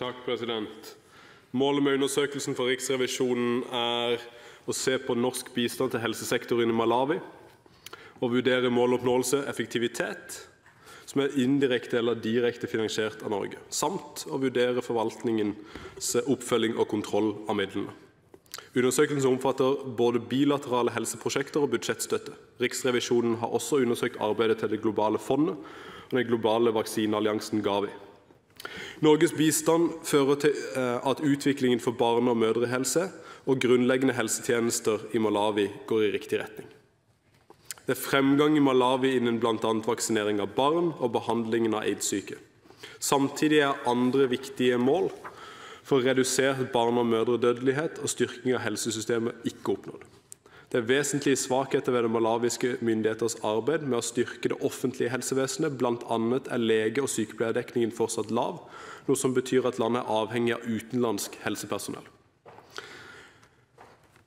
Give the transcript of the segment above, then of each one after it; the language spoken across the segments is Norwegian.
Takk, president. Målet med undersøkelsen fra Riksrevisjonen er å se på norsk bistand til helsesektoren i Malawi og vurdere måloppnåelse, effektivitet, som er indirekte eller direkte finansiert av Norge, samt å vurdere forvaltningens oppfølging og kontroll av midlene. Undersøkelsen omfatter både bilaterale helseprosjekter og budsjettstøtte. Riksrevisjonen har også undersøkt arbeidet til Det globale fondet og den globale vaksinealliansen Gavi. Norges bistand fører til eh, at utviklingen for barne- og mødrehelse og grunnleggende helsetjenester i Malawi går i riktig retning. Det er fremgang i Malawi innen bl.a. vaksinering av barn og behandlingen av aids-syke. Samtidig er andre viktige mål for redusert barne- og mødredødelighet og styrking av helsesystemet ikke oppnådd. Det er vesentlige svakheter ved det malawiske myndigheters arbeid med å styrke det offentlige helsevesenet. Blant annet er lege- og sykepleierdekningen fortsatt lav, noe som betyr at landet er avhengig av utenlandsk helsepersonell.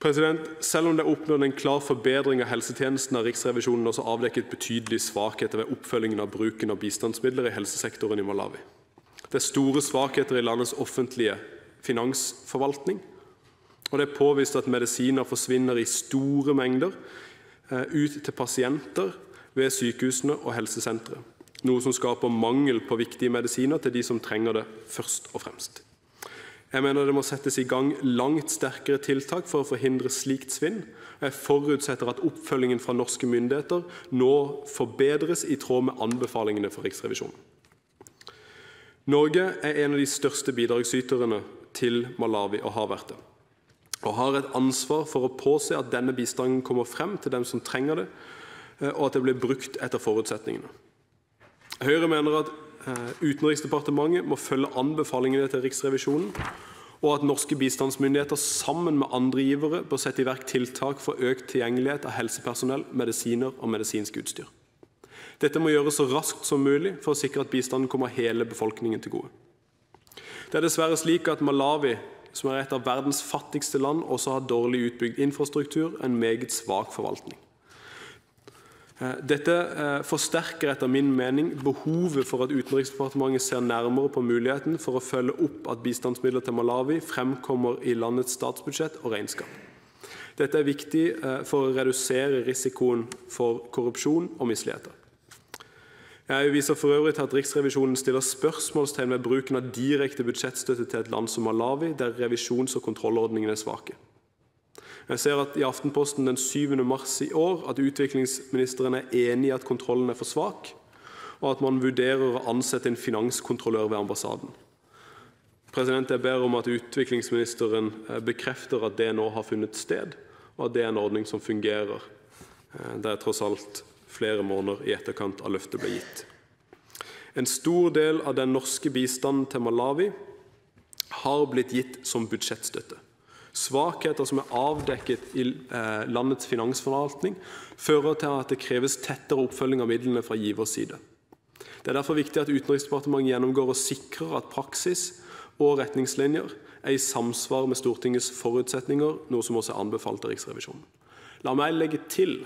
President, Selv om det er oppnådd en klar forbedring av helsetjenesten, har Riksrevisjonen også avdekket betydelige svakheter ved oppfølgingen av bruken av bistandsmidler i helsesektoren i Malawi. Det er store svakheter i landets offentlige finansforvaltning, og det er påvist at medisiner forsvinner i store mengder eh, ut til pasienter ved sykehusene og helsesentre, noe som skaper mangel på viktige medisiner til de som trenger det først og fremst. Jeg mener det må settes i gang langt sterkere tiltak for å forhindre slikt svinn. Jeg forutsetter at oppfølgingen fra norske myndigheter nå forbedres i tråd med anbefalingene fra Riksrevisjonen. Norge er en av de største bidragsyterne til Malawi og har vært det, og har et ansvar for å påse at denne bistanden kommer frem til dem som trenger det, eh, og at det blir brukt etter forutsetningene. Høyre mener at Eh, Utenriksdepartementet må følge anbefalingene til Riksrevisjonen, og at norske bistandsmyndigheter sammen med andre givere bør sette i verk tiltak for økt tilgjengelighet av helsepersonell, medisiner og medisinsk utstyr. Dette må gjøres så raskt som mulig for å sikre at bistanden kommer hele befolkningen til gode. Det er dessverre slik at Malawi, som er et av verdens fattigste land, også har dårlig utbygd infrastruktur en meget svak forvaltning. Eh, dette eh, forsterker etter min mening behovet for at Utenriksdepartementet ser nærmere på muligheten for å følge opp at bistandsmidler til Malawi fremkommer i landets statsbudsjett og regnskap. Dette er viktig eh, for å redusere risikoen for korrupsjon og misligheter. Jeg viser for øvrig til at Riksrevisjonen stiller spørsmålstegn ved bruken av direkte budsjettstøtte til et land som Malawi, der revisjons- og kontrollordningene er svake. Jeg ser at i Aftenposten den 7. mars i år at utviklingsministeren er enig i at kontrollen er for svak, og at man vurderer å ansette en finanskontrollør ved ambassaden. President, Jeg ber om at utviklingsministeren eh, bekrefter at det nå har funnet sted, og at det er en ordning som fungerer. Eh, det er tross alt flere måneder i etterkant av løftet ble gitt. En stor del av den norske bistanden til Malawi har blitt gitt som budsjettstøtte. Svakheter som er avdekket i eh, landets finansforvaltning, fører til at det kreves tettere oppfølging av midlene fra givers side. Det er derfor viktig at Utenriksdepartementet gjennomgår og sikrer at praksis og retningslinjer er i samsvar med Stortingets forutsetninger, noe som også er anbefalt av Riksrevisjonen. La meg legge til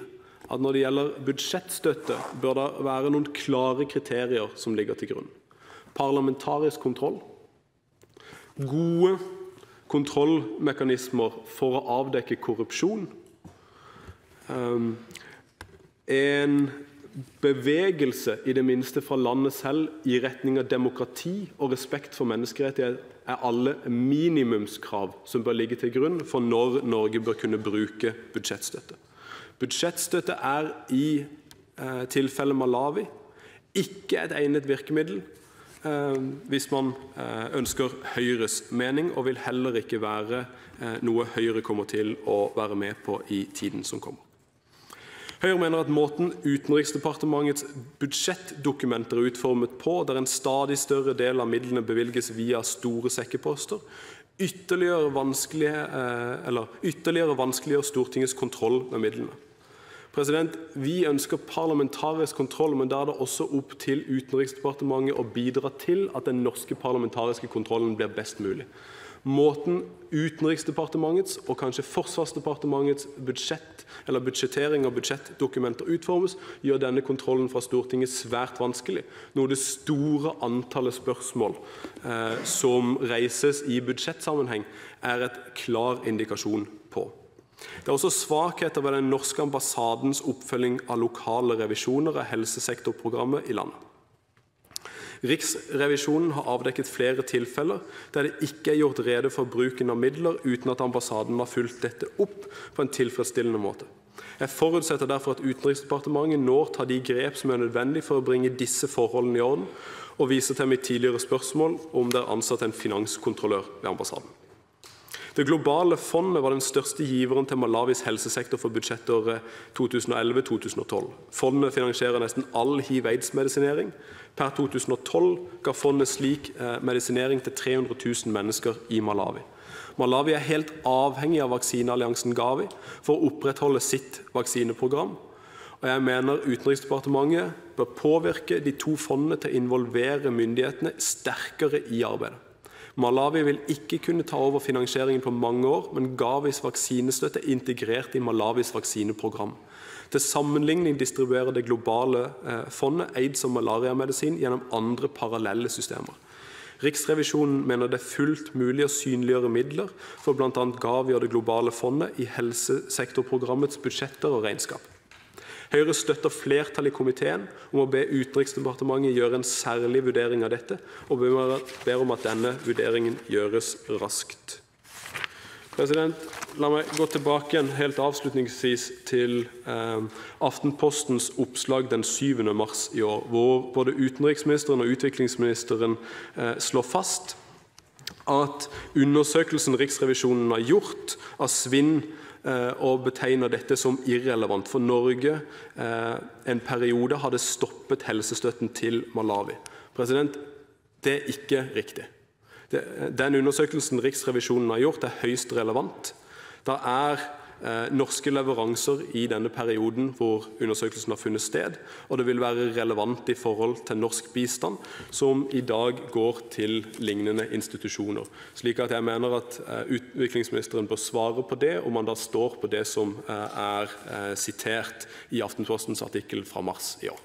at når det gjelder budsjettstøtte, bør det være noen klare kriterier som ligger til grunn. Parlamentarisk kontroll, gode kontrollmekanismer for å avdekke korrupsjon. Ehm, en bevegelse, i det minste fra landet selv, i retning av demokrati og respekt for menneskerettigheter er alle minimumskrav som bør ligge til grunn for når Norge bør kunne bruke budsjettstøtte. Budsjettstøtte er i eh, tilfellet Malawi ikke et egnet virkemiddel Eh, hvis man eh, ønsker Høyres mening, og vil heller ikke være eh, noe Høyre kommer til å være med på i tiden som kommer. Høyre mener at måten Utenriksdepartementets budsjettdokumenter er utformet på, der en stadig større del av midlene bevilges via store sekkeposter, ytterligere, ytterligere vanskeliggjør Stortingets kontroll med midlene. Vi ønsker parlamentarisk kontroll, men da er det også opp til Utenriksdepartementet å bidra til at den norske parlamentariske kontrollen blir best mulig. Måten Utenriksdepartementets og kanskje Forsvarsdepartementets budsjett eller budsjettering av budsjettdokumenter utformes, gjør denne kontrollen fra Stortinget svært vanskelig, noe det store antallet spørsmål eh, som reises i budsjettsammenheng, er et klar indikasjon på. Det er også svakheter ved den norske ambassadens oppfølging av lokale revisjoner av helsesektorprogrammet i landet. Riksrevisjonen har avdekket flere tilfeller der det ikke er gjort rede for bruken av midler uten at ambassaden har fulgt dette opp på en tilfredsstillende måte. Jeg forutsetter derfor at Utenriksdepartementet nå tar de grep som er nødvendig for å bringe disse forholdene i orden, og viser til mitt tidligere spørsmål om det er ansatt en finanskontrollør ved ambassaden. Det globale fondet var den største giveren til Malawis helsesektor for budsjettåret 2011-2012. Fondet finansierer nesten all hiv-aids-medisinering. Per 2012 ga fondet slik eh, medisinering til 300 000 mennesker i Malawi. Malawi er helt avhengig av vaksinealliansen Gavi for å opprettholde sitt vaksineprogram. Og jeg mener Utenriksdepartementet bør påvirke de to fondene til å involvere myndighetene sterkere i arbeidet. Malawi vil ikke kunne ta over finansieringen på mange år, men Gavis vaksinestøtte er integrert i Malawis vaksineprogram. Til sammenligning distribuerer det globale eh, fondet aids- og malariamedisin gjennom andre parallelle systemer. Riksrevisjonen mener det er fullt mulig å synliggjøre midler for bl.a. Gavi og det globale fondet i helsesektorprogrammets budsjetter og regnskap. Høyre støtter flertallet i komiteen om å be Utenriksdepartementet gjøre en særlig vurdering av dette, og ber om at denne vurderingen gjøres raskt. La meg gå tilbake igjen helt avslutningsvis til eh, Aftenpostens oppslag den 7. mars i år, hvor både utenriksministeren og utviklingsministeren eh, slår fast at undersøkelsen Riksrevisjonen har gjort av svinn og betegner dette som irrelevant, for Norge eh, en periode hadde stoppet helsestøtten til Malawi. President, Det er ikke riktig. Den undersøkelsen Riksrevisjonen har gjort, er høyst relevant. Det er Eh, norske leveranser i denne perioden hvor undersøkelsen har funnet sted, og det vil være relevant i forhold til norsk bistand, som i dag går til lignende institusjoner. Slik at jeg mener at eh, utviklingsministeren bør svare på det, om han da står på det som eh, er sitert i Aftenpostens artikkel fra mars i år.